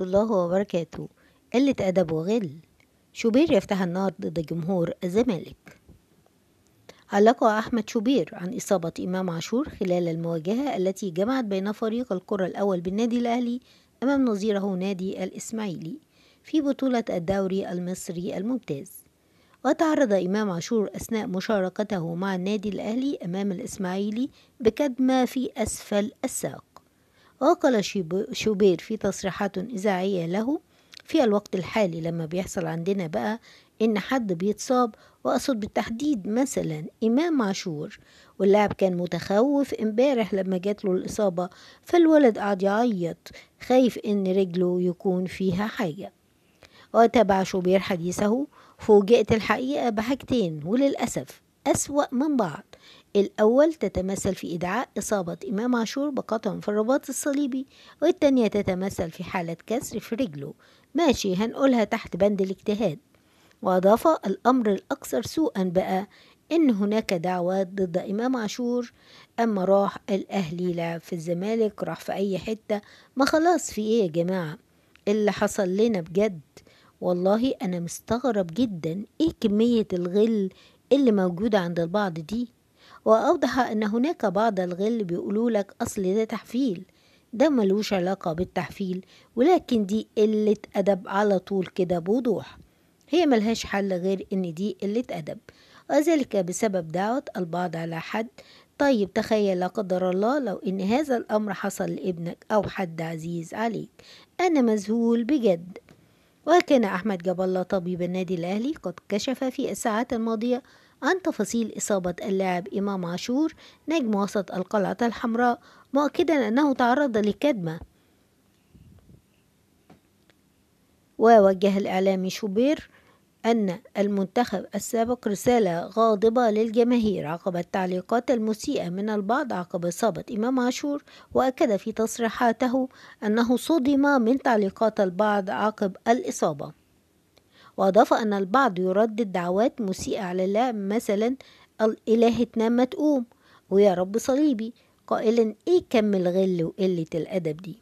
الله وبركاته. قلة أدب وغل. شوبير يفتح النار ضد جمهور الزمالك. علق أحمد شوبير عن إصابة إمام عاشور خلال المواجهة التي جمعت بين فريق الكرة الأول بالنادي الأهلي أمام نظيره نادي الإسماعيلي في بطولة الدوري المصري الممتاز. وتعرض إمام عاشور أثناء مشاركته مع النادي الأهلي أمام الإسماعيلي بكدمة في أسفل الساق. وقال شوبير في تصريحات إذاعية له في الوقت الحالي لما بيحصل عندنا بقى إن حد بيتصاب وأقصد بالتحديد مثلا إمام عاشور واللاعب كان متخوف امبارح لما جات له الإصابة فالولد قعد يعيط خايف إن رجله يكون فيها حاجة. وتابع شوبير حديثه فوجئت الحقيقة بحاجتين وللأسف أسوأ من بعض. الأول تتمثل في إدعاء إصابة إمام عاشور بقطع في الرباط الصليبي والتانية تتمثل في حالة كسر في رجله ماشي هنقولها تحت بند الاجتهاد. وأضاف الأمر الأكثر سوءا بقى إن هناك دعوات ضد إمام عاشور أما راح الأهلي لعب في الزمالك راح في أي حتة ما خلاص في إيه يا جماعة؟ اللي حصل لنا بجد. والله أنا مستغرب جدا إيه كمية الغل اللي موجودة عند البعض دي؟ وأوضح أن هناك بعض الغل بيقولوا لك أصل ده تحفيل. ده ملوش علاقة بالتحفيل ولكن دي قلة أدب على طول كده بوضوح. هي ملهاش حل غير إن دي قلة أدب. وذلك بسبب دعوة البعض على حد. طيب تخيل لا قدر الله لو إن هذا الأمر حصل لابنك أو حد عزيز عليك. أنا مذهول بجد. وكان أحمد جاب الله طبيب النادي الأهلي قد كشف في الساعات الماضية عن تفاصيل إصابة اللاعب إمام عاشور نجم وسط القلعة الحمراء مؤكدا أنه تعرض لكدمة. ووجه الإعلامي شوبير أن المنتخب السابق رسالة غاضبة للجماهير عقب التعليقات المسيئة من البعض عقب إصابة إمام عاشور وأكد في تصريحاته أنه صدم من تعليقات البعض عقب الإصابة. وأضاف أن البعض يردد دعوات مسيئة على اللاعب مثلا الإله تنام ما تقوم ويا رب صليبي. قائلا إيه كم الغل وقلة الأدب دي؟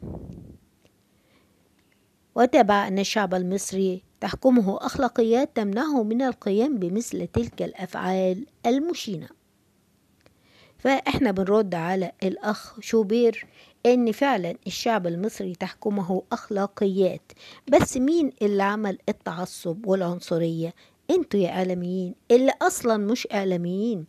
وتابع أن الشعب المصري تحكمه أخلاقيات تمنعه من القيام بمثل تلك الأفعال المشينة. فإحنا بنرد على الأخ شوبير إن فعلا الشعب المصري تحكمه أخلاقيات. بس مين اللي عمل التعصب والعنصرية؟ إنتوا يا إعلاميين اللي أصلا مش إعلاميين.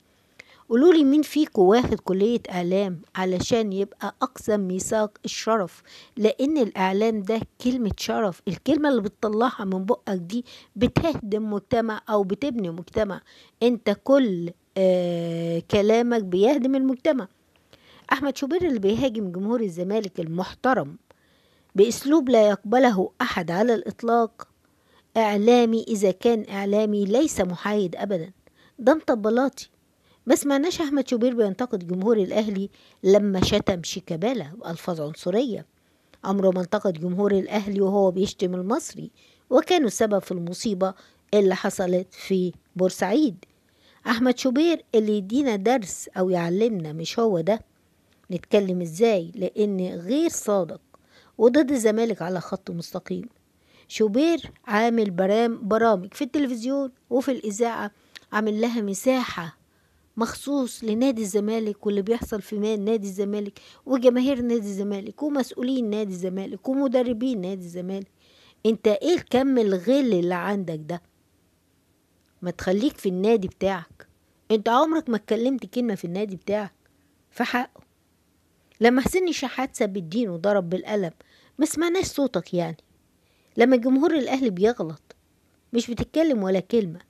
قولوا لي مين فيكم واخد كلية إعلام علشان يبقى أقسم ميثاق الشرف؟ لأن الإعلام ده كلمة شرف الكلمة اللي بتطلعها من بقك دي بتهدم مجتمع أو بتبني مجتمع. أنت كل آه كلامك بيهدم المجتمع. أحمد شوبير اللي بيهاجم جمهور الزمالك المحترم بأسلوب لا يقبله أحد على الإطلاق. إعلامي إذا كان إعلامي ليس محايد أبدا. ده مطبلاتي. ما سمعناش أحمد شوبير بينتقد جمهور الأهلي لما شتم شيكابالا بالفاظ عنصرية. عمره ما انتقد جمهور الأهلي وهو بيشتم المصري. وكانوا السبب في المصيبة اللي حصلت في بورسعيد. أحمد شوبير اللي يدينا درس أو يعلمنا مش هو ده. نتكلم إزاي؟ لأن غير صادق وضد الزمالك على خط مستقيم. شوبير عامل برامج في التلفزيون وفي الإذاعة عامل لها مساحة مخصوص لنادي الزمالك واللي بيحصل في نادي الزمالك وجماهير نادي الزمالك ومسؤولين نادي الزمالك ومدربين نادي الزمالك. أنت إيه الكم الغل اللي عندك ده؟ ما تخليك في النادي بتاعك. أنت عمرك ما اتكلمت كلمة في النادي بتاعك. في حقه لما حسين شحات ساب الدين وضرب بالقلم ما سمعناش صوتك يعني. لما جمهور الأهلي بيغلط مش بتتكلم ولا كلمة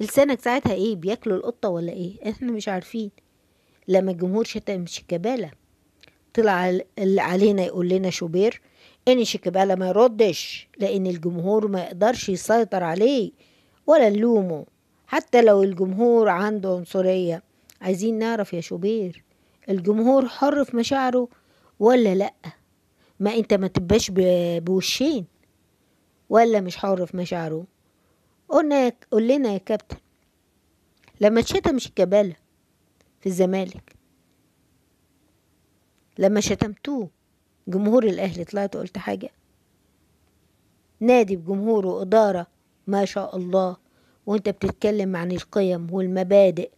لسانك ساعتها إيه بياكلوا القطة ولا إيه؟ إحنا مش عارفين. لما الجمهور شتم شيكابالا طلع اللي علينا يقول لنا شوبير إن شيكابالا ما يردش لأن الجمهور ما يقدرش يسيطر عليه ولا نلومه. حتى لو الجمهور عنده عنصرية عايزين نعرف يا شوبير. الجمهور حر في مشاعره ولا لأ؟ ما أنت ما تبقاش بوشين. ولا مش حر في مشاعره. قلنا قول لنا يا كابتن لما شتم شيكابالا في الزمالك. لما شتمتوه جمهور الأهلي طلعت قلت حاجة. نادي بجمهور وإدارة ما شاء الله وأنت بتتكلم عن القيم والمبادئ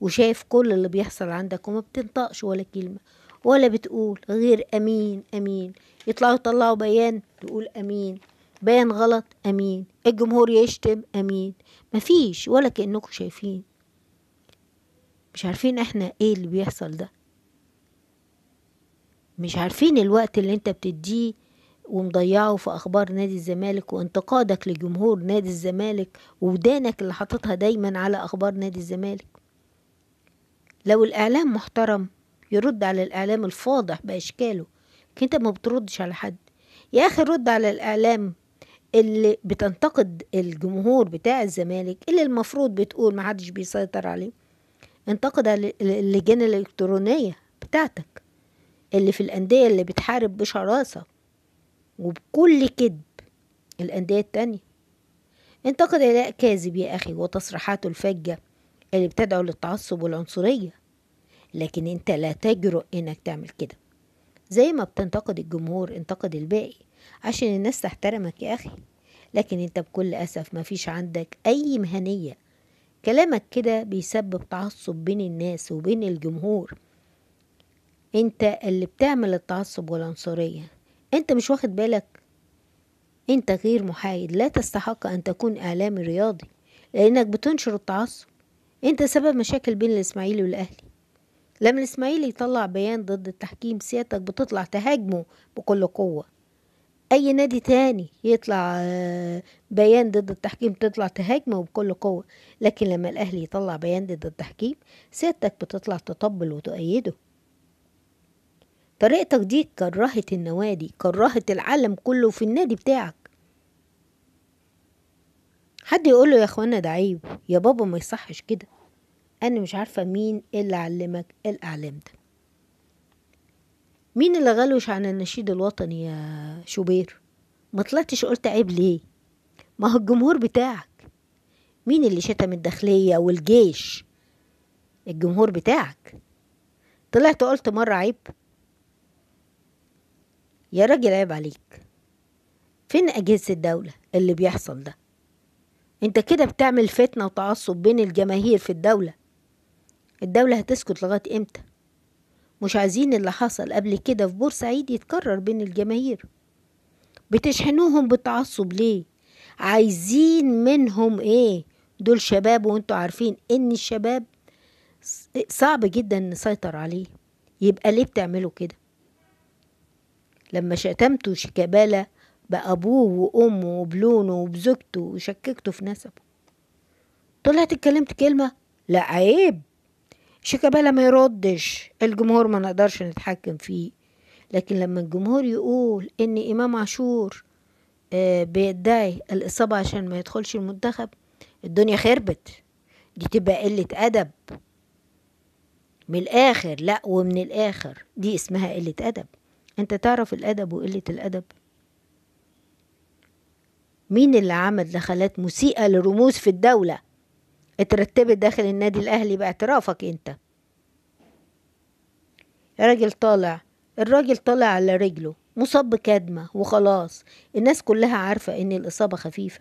وشايف كل اللي بيحصل عندك وما بتنطقش ولا كلمة ولا بتقول غير أمين أمين. يطلعوا يطلعوا بيان تقول أمين بيان غلط أمين. الجمهور يشتم أمين. مفيش ولا كأنكم شايفين. مش عارفين إحنا إيه اللي بيحصل ده. مش عارفين الوقت اللي أنت بتديه ومضيعه في أخبار نادي الزمالك وانتقادك لجمهور نادي الزمالك ودانك اللي حاططها دايما على أخبار نادي الزمالك. لو الإعلام محترم يرد على الإعلام الفاضح بأشكاله أنت ما بتردش على حد. يا أخي رد على الإعلام اللي بتنتقد الجمهور بتاع الزمالك اللي المفروض بتقول محدش بيسيطر عليه. انتقد اللجان الإلكترونية بتاعتك اللي في الأندية اللي بتحارب بشراسة وبكل كذب الأندية التانية. انتقد إلاء كاذب يا أخي وتصريحاته الفجة. اللي بتدعو للتعصب والعنصرية. لكن انت لا تجرؤ انك تعمل كده. زي ما بتنتقد الجمهور انتقد الباقي عشان الناس تحترمك يا أخي. لكن انت بكل أسف مفيش عندك أي مهنية. كلامك كده بيسبب تعصب بين الناس وبين الجمهور. انت اللي بتعمل التعصب والعنصرية. انت مش واخد بالك؟ انت غير محايد. لا تستحق أن تكون إعلامي رياضي. لأنك بتنشر التعصب. انت سبب مشاكل بين الإسماعيلي والأهلي. لما الإسماعيلي يطلع بيان ضد التحكيم سيادتك بتطلع تهاجمه بكل قوة. أي نادي تاني يطلع بيان ضد التحكيم تطلع تهاجمه بكل قوة. لكن لما الأهلي يطلع بيان ضد التحكيم سيادتك بتطلع تطبل وتؤيده. طريقتك دي كرهت النوادي كرهت العالم كله في النادي بتاعك. حد يقول له يا اخوانا ده عيب يا بابا ما يصحش كده. أنا مش عارفة مين اللي علمك الاعلام ده. مين اللي غلوش عن النشيد الوطني يا شوبير؟ ما طلعتش قلت عيب ليه؟ ما هو الجمهور بتاعك. مين اللي شتم الداخلية والجيش؟ الجمهور بتاعك. طلعت قلت مرة عيب. يا راجل عيب عليك. فين أجهزة الدولة اللي بيحصل ده؟ انت كده بتعمل فتنة وتعصب بين الجماهير في الدولة. الدولة هتسكت لغاية إمتى؟ مش عايزين اللي حصل قبل كده في بورسعيد يتكرر بين الجماهير. بتشحنوهم بالتعصب ليه؟ عايزين منهم إيه؟ دول شباب وانتوا عارفين ان الشباب صعب جدا نسيطر عليه. يبقى ليه بتعملوا كده؟ لما شتمتوا شيكابالا بأبوه وأمه وبلونه وبزوجته وشككته في نسبه. طلعت اتكلمت كلمة لا عيب. شيكابالا ما يردش. الجمهور ما نقدرش نتحكم فيه. لكن لما الجمهور يقول إن إمام عاشور بيدعي الإصابة عشان ما يدخلش المنتخب الدنيا خربت. دي تبقى قلة أدب. من الآخر لا ومن الآخر دي اسمها قلة أدب. أنت تعرف الأدب وقلة الأدب؟ مين اللي عمل دخلات مسيئة لرموز في الدولة؟ اترتبت داخل النادي الأهلي باعترافك أنت. راجل طالع الراجل طالع على رجله مصاب بكدمة وخلاص. الناس كلها عارفة إن الإصابة خفيفة.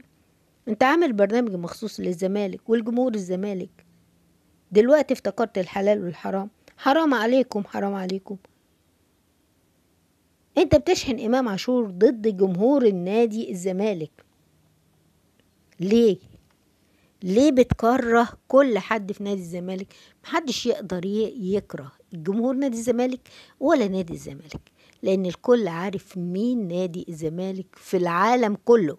أنت عامل برنامج مخصوص للزمالك والجمهور الزمالك. دلوقتي افتكرت الحلال والحرام. حرام عليكم حرام عليكم. أنت بتشحن إمام عاشور ضد جمهور النادي الزمالك. ليه؟ ليه بتكره كل حد في نادي الزمالك؟ محدش يقدر يكره جمهور نادي الزمالك ولا نادي الزمالك لأن الكل عارف مين نادي الزمالك في العالم كله.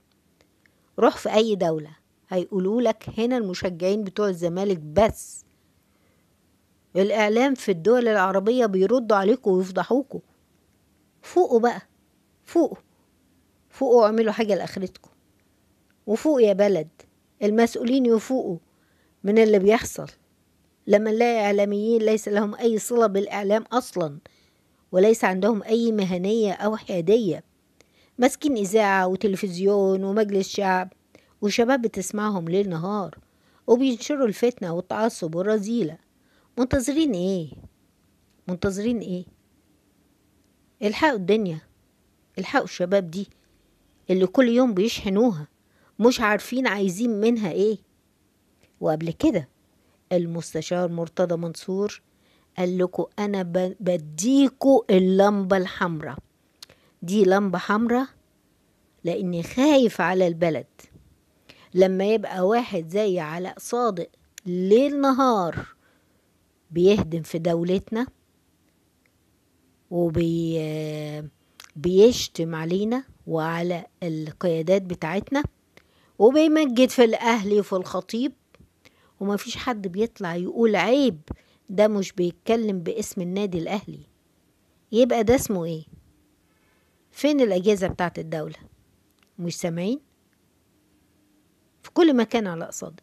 روح في أي دولة هيقولوا لك هنا المشجعين بتوع الزمالك بس. الإعلام في الدول العربية بيردوا عليكم ويفضحوكوا فوقوا بقى فوقوا. فوقوا اعملوا حاجة لآخرتكم. وفوق يا بلد. المسؤولين يفوقوا من اللي بيحصل. لما نلاقي إعلاميين ليس لهم أي صلة بالإعلام أصلا وليس عندهم أي مهنية أو حيادية. ماسكين إذاعة وتلفزيون ومجلس شعب وشباب بتسمعهم ليل نهار وبينشروا الفتنة والتعصب والرذيلة. منتظرين إيه؟ منتظرين إيه؟ الحقوا الدنيا الحقوا الشباب دي اللي كل يوم بيشحنوها. مش عارفين عايزين منها إيه. وقبل كده المستشار مرتضى منصور قال لكم أنا بديكوا اللمبة الحمراء. دي لمبة حمراء لأني خايف على البلد. لما يبقى واحد زي علاء صادق ليل نهار بيهدم في دولتنا وبي بيشتم علينا وعلى القيادات بتاعتنا وبيمجد في الأهلي وفي الخطيب وما فيش حد بيطلع يقول عيب ده مش بيتكلم باسم النادي الأهلي. يبقى ده اسمه إيه؟ فين الأجهزة بتاعت الدولة؟ مش سامعين؟ في كل مكان على قصاد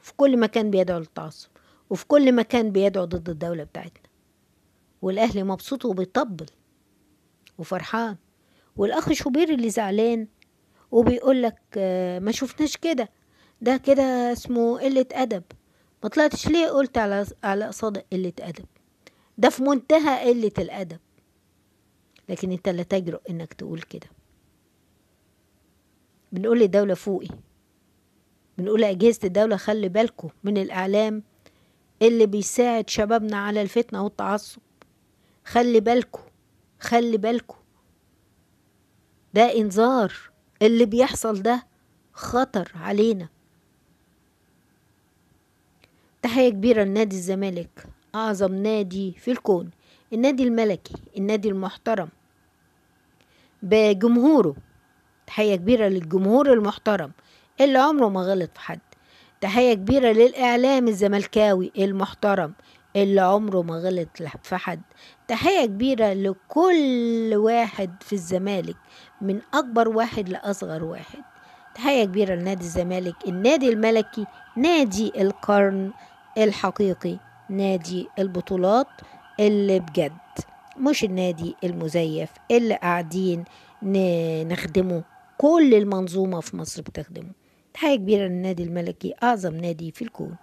في كل مكان بيدعو للتعصب وفي كل مكان بيدعو ضد الدولة بتاعتنا. والأهلي مبسوط وبيطبل وفرحان والأخ شوبير اللي زعلان وبيقول لك ما شفناش كده. ده كده اسمه قلة أدب. ما طلعتش ليه قلت على على صادق قلة أدب؟ ده في منتهى قلة الأدب. لكن انت لا تجرؤ انك تقول كده. بنقول للدولة فوقي. بنقول لأجهزة الدولة خلي بالكم من الإعلام اللي بيساعد شبابنا على الفتنة والتعصب. خلي بالكم خلي بالكم. ده إنذار. اللي بيحصل ده خطر علينا. تحية كبيرة لنادي الزمالك أعظم نادي في الكون النادي الملكي النادي المحترم. بجمهوره تحية كبيرة للجمهور المحترم اللي عمره ما غلط في حد. تحية كبيرة للإعلام الزملكاوي المحترم اللي عمره ما غلط في حد. تحية كبيرة لكل واحد في الزمالك من أكبر واحد لأصغر واحد. تحية كبيرة لنادي الزمالك النادي الملكي نادي القرن الحقيقي نادي البطولات اللي بجد مش النادي المزيف اللي قاعدين نخدمه. كل المنظومة في مصر بتخدمه. تحية كبيرة للنادي الملكي أعظم نادي في الكون.